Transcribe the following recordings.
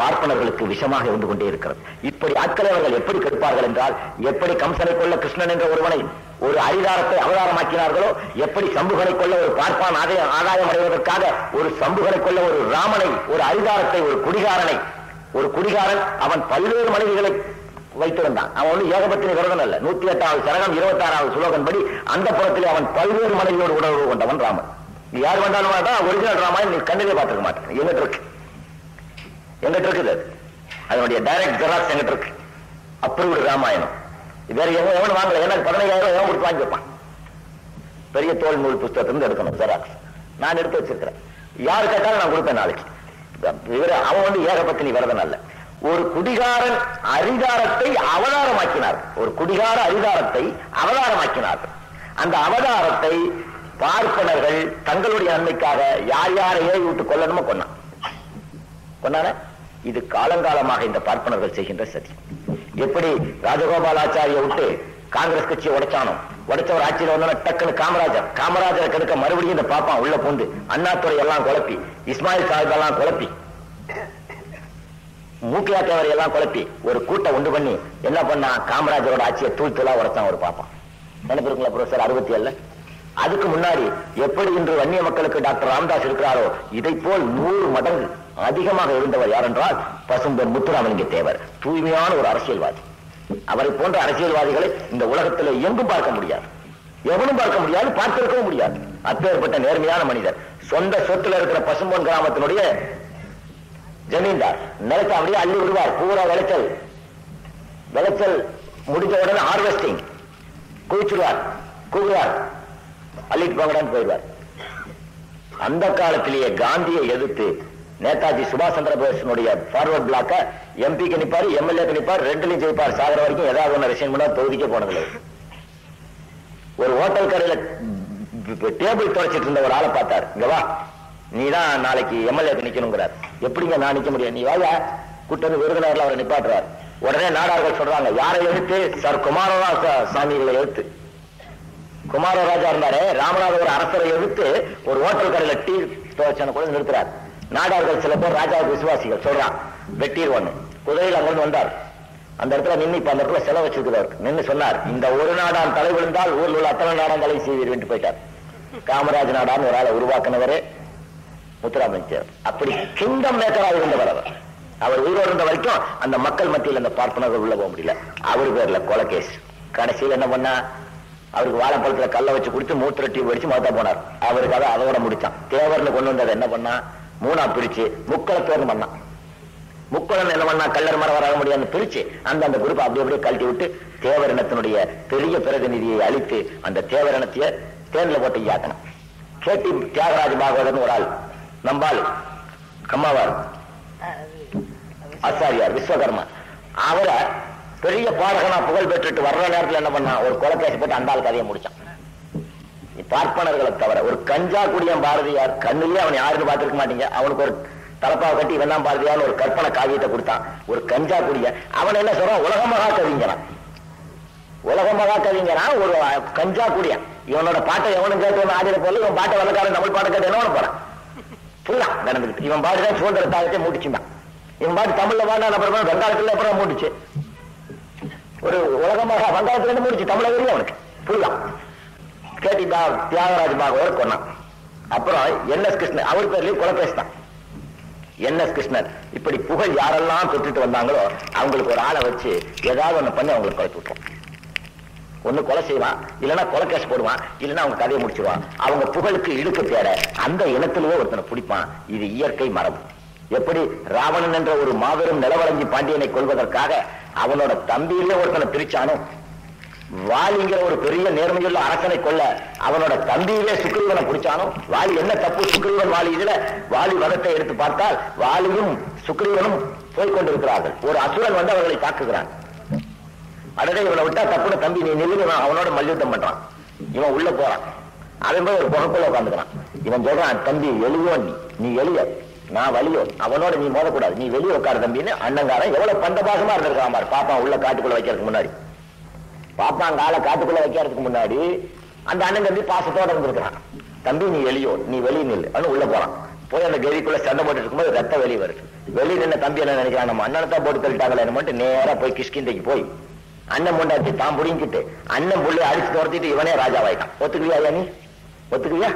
பார்ப்பனர்களுக்கு விஷமாக இருந்து கொண்டே இருக்கிறது. இப்படி ஆட்களை அவர்கள் எப்படி கெடுப்பார்கள் என்றால் எப்படி கம்சனை கொள்ள கிருஷ்ணன் என்ற ஒருவனை ஒரு அரிதாரத்தை அவதாரமாக்கினார்களோ எப்படி சம்புகனை கொள்ள ஒரு பார்ப்பான் ஆதாயம் அடைவதற்காக ஒரு சம்புகனை கொள்ள ஒரு ராமனை ஒரு அரிதாரத்தை ஒரு குடிகாரனை ஒரு குடிகாரன் அவன் பல்வேறு மனைவிகளை வைத்திருந்தான். அவன் வந்து ஏகபத்தினி விரதன் அல்ல. நூத்தி எட்டாவது சரகம் இருபத்தி ஆறாவது சுலோகன் படி அந்த புறத்திலே அவன் பல்வேறு மனைவியோடு உணர்வு கொண்டவன் ராமன். நீ யார் வேண்டாலும் தான் ஒரிஜினல் ராமாயணம் நீ கண்ணிலே பார்த்துக்க மாட்டேன். எங்கிட்ட இருக்கு எங்கிட்ட இருக்குது? அது. அதனுடைய டைரக்ட் ஜெராக்ஸ் எங்கிட்ட இருக்கு? அப்ரூவ்டு ராமாயணம். வேற எவன் எவனும் வாங்கல. எனக்கு பதினையாயிரம் ரூபாய் எவன் கொடுத்து வாங்கி வைப்பான்? பெரிய தோல் நூல் புஸ்தகத்திலிருந்து எடுக்கணும் ஜெராக்ஸ் நான் எடுத்து வச்சிருக்கிறேன். யாரு கேட்டாலும் நான் கொடுப்பேன் நாளைக்கு. இவர் அவன் வந்து ஏகபத்தினி விரதன் அல்ல. ஒரு குடிகாரன் அரிதாரத்தை அவதாரமாக்கினார். ஒரு குடிகார அரிதாரத்தை அவதாரமாக்கினார். அந்த அவதாரத்தை பார்ப்பனர்கள் தங்களுடைய நன்மைக்காக யார் யாரை ஏறி விட்டு கொல்லணுமோ கொன்னான். கொண்டான இது காலங்காலமாக இந்த பார்ப்பனர்கள் செய்கின்ற சதி. எப்படி ராஜகோபாலாச்சாரிய விட்டு காங்கிரஸ் கட்சியை உடைச்சானோ? உடைச்சவர் ஆட்சியில் வந்தோன்னா டக்குன்னு காமராஜர். காமராஜரை கெடுக்க மறுபடியும் இந்த பாப்பான் உள்ள பூந்து அண்ணாத்துறை எல்லாம் குழப்பி இஸ்மாயில் சாஹிப் எல்லாம் குழப்பி மூக்கியா தேவரை எல்லாம் குழப்பி ஒரு கூட்டம் உண்டு பண்ணி என்ன பண்ணா காமராஜரோட ஆட்சியை தூள் தூளா உடைச்சான் ஒரு பாப்பான் நினைப்பு இருக்குங்களா ப்ரொஃபசர் அறுபத்தி ஏழுல அதுக்கு முன்னாடி எப்படி இன்று வன்னிய மக்களுக்கு டாக்டர் ராம்தாஸ் இருக்கிறாரோ இதை போல் நூறு மடங்கு அதிகமாக இருந்தவர் யார் என்றால் பசும்பொன் முத்துராமலிங்க தேவர். தூய்மையான ஒரு அரசியல்வாதி. அவரை போன்ற அரசியல்வாதிகளை இந்த உலகத்தில் எங்கும் பார்க்க முடியாது. எவனும் பார்க்க முடியாது பார்த்திருக்கவும் முடியாது. அப்பேற்பட்ட நேர்மையான மனிதர். சொந்த சொத்துல இருக்கிற பசும்பொன் கிராமத்தினுடைய ஜமீன்தார். நிலத்தை அப்படியே அள்ளி விடுவார். பூரா விளைச்சல். விளைச்சல் முடிஞ்ச உடனே ஹார்வெஸ்டிங் குவிச்சிருவார். கூறுவார் அள்ளிட்டு போங்கடான்னு போயிடுவார். அந்த காலத்திலேயே காந்தியை எதிர்த்து நேதாஜி சுபாஷ் சந்திர போஸினுடைய ஃபார்வர்ட் பிளாக்க எம்பிக்கு நிப்பாரு எம்எல்ஏக்கு நிப்பாரு ரெண்டுலையும் ஜெயிப்பார். சாகர வரைக்கும் ஏதாவது ஒன்று ரிசைன் பண்ணா தொகுதிக்கே போனதில்லை. ஒரு ஹோட்டல் கடையில டேபிள் துடைச்சிட்டு இருந்த ஒரு ஆளை பார்த்தார். இங்க வா. நீ தான் நாளைக்கு எம்எல்ஏக்கு நிக்கணுங்கிறார். எப்படிங்க நான் நிக்க முடியும்? நீ வாயா. கூட்டு விருதுநகர்ல அவரை நிப்பாட்டுறார். உடனே நாடார்கள் சொல்றாங்க யாரை எழுத்து சார் குமாரராஜ சாமிகளை எழுத்து குமாரராஜா இருந்தாரு ராமநாதபுரம் அரசரை எழுத்து ஒரு ஹோட்டல் கடையில டீ துவைச்சன கூட நிறுத்துறாரு. நாடார்கள் சில பேர் ராஜாவுக்கு விசுவாசிகள் சொல்றான் வெட்டீர் ஒண்ணு குதிரையில் அங்கிருந்து வந்தார். அந்த இடத்துல நின்று இப்ப அந்த இடத்துல செலவு வச்சிருக்கிறார். நின்னு சொன்னார் இந்த ஒரு நாடான் தலை விழுந்தால் ஊர்ல உள்ள அத்தனை நாடான் தலை செய்வீர் என்று போயிட்டார். காமராஜ் நாடான் ஒரு ஆளை உருவாக்குனவரே முத்துராமலிங்கர் அப்படி கிங்டம் மேக்கராக இருந்தவர் அவர். அவர் உயிரோடு இருந்த வரைக்கும் அந்த மக்கள் மத்தியில் அந்த பார்ப்பனர்கள் உள்ள போக முடியல. அவர் பேர்ல கொலகேஸ். கடைசியில் என்ன பண்ணா அவருக்கு வாழைப்பழத்துல கல்ல வச்சு கொடுத்து மூத்திர டியூப் அடிச்சு மொத்தா போனார். அவருக்காக அதோட முடிச்சான். தேவர்னு கொண்டு வந்ததை என்ன பண்ணா மூணா பிரிச்சு முக்களத்தோர்னு பண்ணான் முக்குளம் என்ன பண்ணா? கல்லர் மரம் வர முடியாது பிரிச்சு அந்த அந்த குரூப் அப்படி அப்படியே கழட்டி விட்டு தேவரினத்தினுடைய பெரிய பிரதிநிதியை அழித்து அந்த தேவரினத்தைய தேன்ல போட்டு யாக்கணும் கேட்டி தியாகராஜ பாகவதன் ஒரு ஆள் நம்பாள் கம்மாவார் அசாரியார் விஸ்வகர்மா. அவரை பெரிய பாடகனா புகழ் பெற்றுட்டு வர்ற நேரத்தில் என்ன பண்ணா? ஒரு கொலைக்கேசி போட்டு அந்த ஆள் கதையை முடிச்சான். பார்ப்பனர்களை தவிர ஒரு கஞ்சா குடியம் பாரதியார் கண்ணுலயே அவன் யாருன்னு பார்த்திருக்க மாட்டீங்க? அவனுக்கு ஒரு தலப்பாவை கட்டி இவன் தான் பாரதியார் ஒரு கற்பனை காவியத்தை கொடுத்தான். ஒரு கஞ்சா குடிய அவன் என்ன சொல்றான்? உலக மகா கவிஞரான் உலக மகா கவிஞரான் ஒரு கஞ்சா குடிய இவனோட பாட்டை எவனும் கேட்டு ஆடிட போல இவன் பாட்டை வெள்ளக்காரன் தமிழ் பாட்டை கேட்டு என்ன போறான்? ஃபுல்லா நடந்துக்கிட்டு இவன் பாட்டுதான் சுதந்திர தாகத்தை மூடிச்சுட்டான் இவன் பாட்டு தமிழ்ல பாடினா அப்புறம் வெங்காயத்துல அப்புறம் மூடிச்சு. ஒரு உலகமாக வங்காளத்துல இருந்து மூடிச்சு. தமிழ வரையும் அவனுக்கு. ஃபுல்லா. கேட்டி தியாகராஜ் தியாகராஜ பாகவதர் கொன்னான் அப்புறம் என் எஸ் கிருஷ்ணன் அவர் பேர்லயும் கொலை தான். என் எஸ் கிருஷ்ணன் இப்படி புகழ் யாரெல்லாம் பெற்றுட்டு வந்தாங்களோ அவங்களுக்கு ஒரு ஆளை வச்சு ஏதாவது ஒண்ணு பண்ணி அவங்களுக்கு கொலை விட்டுரும் ஒண்ணு கொலை செய்வான் இல்லைன்னா கொலை போடுவான் இல்லைன்னா அவங்க கதையை முடிச்சிருவான். அவங்க புகழுக்கு இழுக்க தேட அந்த இனத்திலேயே ஒருத்தனை பிடிப்பான். இது இயற்கை மரபு. எப்படி ராவணன் என்ற ஒரு மாபெரும் நிலவரஞ்சி பாண்டியனை கொள்வதற்காக அவனோட தம்பியிலே ஒருத்தனை பிரிச்சானோ வாலிங்கிற ஒரு பெரிய நேர்மையுள்ள அரசனை கொள்ள அவனோட தம்பியிலே சுக்ரீவனை பிடிச்சானோ வாலி என்ன தப்பு சுக்ரீவன் வாலி இதுல வாலி வதத்தை எடுத்து பார்த்தால் வாலியும் சுக்ரீவனும் போய்கொண்டிருக்கிறார்கள் ஒரு அசுரன் வந்து அவர்களை தாக்குகிறான். அடடே இவனை விட்டா தப்புன்னு தம்பி நீ நில்லு அவனோட மல்யுத்தம் பண்றான். இவன் உள்ள போறான். அவன் போய் ஒரு புகக்குள்ள உட்காந்துக்கிறான் இவன் சொல்றான் தம்பி எளியோ நீ. நீ எளிய நான் வலியோ. அவனோட நீ மோதக்கூடாது. நீ வெளியே உட்காரு தம்பின்னு அண்ணங்காரன் எவ்வளவு பந்தபாசமா இருந்திருக்கான் பாப்பா உள்ள காட்டுக்குள்ள வைக்கிறதுக்கு முன்னாடி. பாப்பான் காலை காட்டுக்குள்ள வைக்கிறதுக்கு முன்னாடி அந்த அண்ணன் தம்பி பாசத்தோட இருந்திருக்கிறான். தம்பி நீ எளியோ நீ வெளியே நில் அவனு உள்ள போறான். போய் அந்த கதிக்குள்ள சண்டை போட்டு இருக்கும்போது ரத்த வெளியே வருது. வெளியே நின்ன தம்பி என்ன நினைக்கிறான்? நம்ம அண்ணனை தான் போட்டு தள்ளிட்டாங்களே மட்டும் நேரா போய் கிஷ்கிந்தைக்கு போய் அண்ணன் முண்டாச்சு தான் புடிங்கிட்டு அண்ணன் புள்ளி அடிச்சு துரத்திட்டு இவனே ராஜாவாயிட்டான் ஒத்துக்குவியா ஐயா நீ? ஒத்துக்குவியா?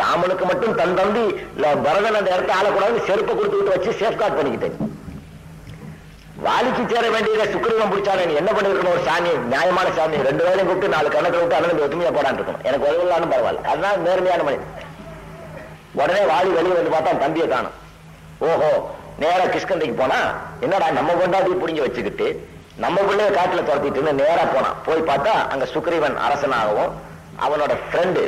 ராமனுக்கு மட்டும் தன் தம்பி இல்ல பரதன் அந்த இடத்த ஆளக்கூடாது செருப்பை கொடுத்துக்கிட்டு வச்சு சேஃப்கார்ட் பண்ணிக்கிட்டேன். வாலிக்கு சேர வேண்டியதை சுக்கிரகம் பிடிச்சாலே நீ என்ன பண்ணிருக்கணும்? ஒரு சாமி நியாயமான சாமி ரெண்டு வேலையும் கூப்பிட்டு நாலு கணக்கு விட்டு அண்ணன் ஒத்துமையா போடான்னு இருக்கணும். எனக்கு உதவலான்னு பரவாயில்ல. அதுதான் நேர்மையான மனிதன். உடனே வாலி வெளியே வந்து பார்த்தா தம்பியை காணும். ஓஹோ நேரா கிஷ்கந்தைக்கு போனா என்னடா நம்ம கொண்டாடி புடிஞ்சு வச்சுக்கிட்டு நம்ம பிள்ளைய காட்டுல துரத்திட்டு நேரா போனான் போய் பார்த்தா அங்க சுக்ரீவன் அரசனாகவும் அவனோட ஃப்ரெண்டு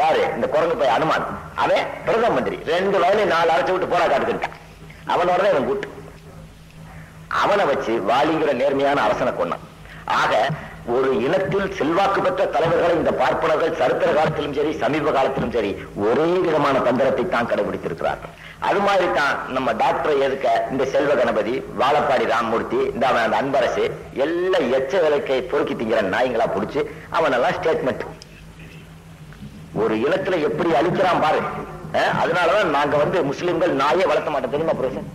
யாரு? இந்த குரங்கு போய் அனுமான். அவன் பிரதம மந்திரி. ரெண்டு வயலையும் நாலு அரைச்சு விட்டு போரா காட்டுக்கிட்டான். அவனோட தான் இவன் கூட்டு அவனை வச்சு வாலிங்கிற நேர்மையான அரசனை கொண்டான் ஆக ஒரு இனத்தில் செல்வாக்கு பெற்ற தலைவர்களை இந்த பார்ப்பனர்கள் சரித்திர காலத்திலும் சரி சமீப காலத்திலும் சரி ஒரே விதமான தந்திரத்தை தான் கடைபிடித்திருக்கிறார்கள். அது மாதிரி தான் நம்ம டாக்டர் எதுக்க இந்த செல்வ கணபதி வாழப்பாடி ராமமூர்த்தி இந்த அவன் அந்த அன்பரசு எல்லா எச்ச விலைக்கை பொறுக்கி திங்கிற நாய்களா புடிச்சு அவனெல்லாம் ஸ்டேட்மெண்ட் ஒரு இனத்துல எப்படி அழிக்கிறான் பாரு. அஹ், அதனாலதான் நாங்க வந்து முஸ்லிம்கள் நாயே வளர்த்த மாட்டோம். தெரியுமா புரோசன்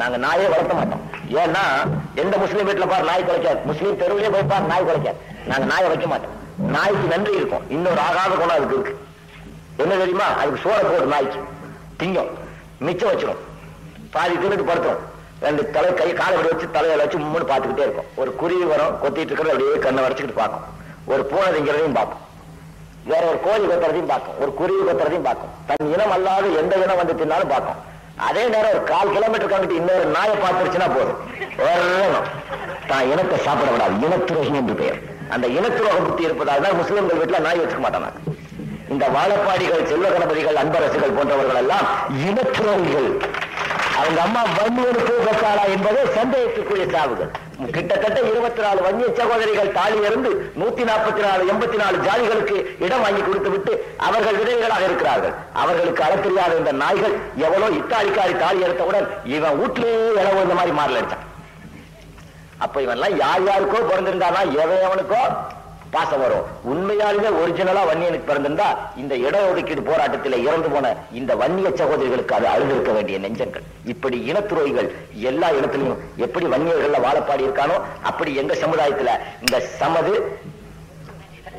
நாங்க நாயே வளர்த்த மாட்டோம். ஏன்னா எந்த முஸ்லீம் வீட்டுல பாரு நாய் குலைக்காது. முஸ்லீம் தெருவிலே போய் பாரு நாய் குலைக்காது. நாங்க நாயை வைக்க மாட்டோம். நாய்க்கு நன்றி இருக்கும். இன்னொரு ஆகாத குணம் அதுக்கு இருக்கு. என்ன தெரியுமா? அதுக்கு சோற போடு நாய்க்கு. திங்கம். மிச்சம் வச்சிடும் பாதி தின்னுட்டு படுத்துரும். ரெண்டு தலை கை காலை விட வச்சு தலையில வச்சு மும்முன்னு பார்த்துக்கிட்டே இருக்கும். ஒரு குருவி வரும் கொத்திட்டு இருக்கிறது அப்படியே கண்ணை வரைச்சுக்கிட்டு பார்க்கும். ஒரு பூனை திங்கிறதையும் பார்க்கும். வேற ஒரு கோழி கொத்துறதையும் பார்க்கும். ஒரு குருவி கொத்துறதையும் பார்க்கும். தன் இனம் அல்லாத எந்த இனம் வந்து தின்னாலும் பார்க்கும். அதே நேரம் ஒரு கால் கிலோமீட்டர் கம்பிட்டு இன்னொரு நாயை பார்த்துருச்சுன்னா போதும். தான் இனத்தை சாப்பிட விடாது இனத்துரோகி என்று பெயர். அந்த இனத்துரோக புத்தி இருப்பதால் தான் முஸ்லிம்கள் வீட்டுல நாய் வச்சுக்க மாட்டாங்க. இந்த வாழப்பாடிகள் செல்வ கணபதிகள் அன்பரசுகள் போன்றவர்கள் எல்லாம் இனத்துரோகிகள். அவங்க அம்மா வன்னியனுக்கு பெற்றாளா என்பது சந்தேகத்துக்குரிய சாவுகள். கிட்டத்தட்ட இருபத்தி நாலு வன்னிய சகோதரிகள் தாலி இருந்து நூத்தி நாற்பத்தி நாலு எண்பத்தி நாலு ஜாதிகளுக்கு இடம் வாங்கி கொடுத்து விட்டு அவர்கள் விதவைகளாக இருக்கிறார்கள். அவர்களுக்கு அள இந்த நாய்கள் எவ்வளோ இத்தாலிக்காரி தாலி எடுத்தவுடன் இவன் வீட்டிலேயே இளவு இந்த மாதிரி மாறல அடிச்சான். அப்ப இவன்லாம் யார் யாருக்கோ பிறந்திருந்தானா? எவன் எவனுக்கோ? பாசம் வரும். உண்மையாலுமே ஒரிஜினலா வன்னியனுக்கு பிறந்திருந்தா இந்த இடஒதுக்கீடு போராட்டத்தில் இறந்து போன இந்த வன்னிய சகோதரிகளுக்கு அது அழுதிருக்க வேண்டிய நெஞ்சங்கள். இப்படி இனத்துறவிகள் எல்லா இடத்துலயும் எப்படி வன்னியர்கள்ல வாழப்பாடி இருக்கானோ அப்படி எங்க சமுதாயத்துல இந்த சமது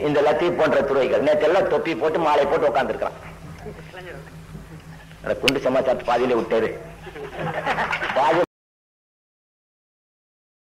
இந்த லத்தீப் போன்ற துறைகள் நேற்றெல்லாம் தொப்பி போட்டு மாலை போட்டு உட்காந்துருக்கான் குண்டு சமாச்சாரத்து பாதியில விட்டாரு. பாதி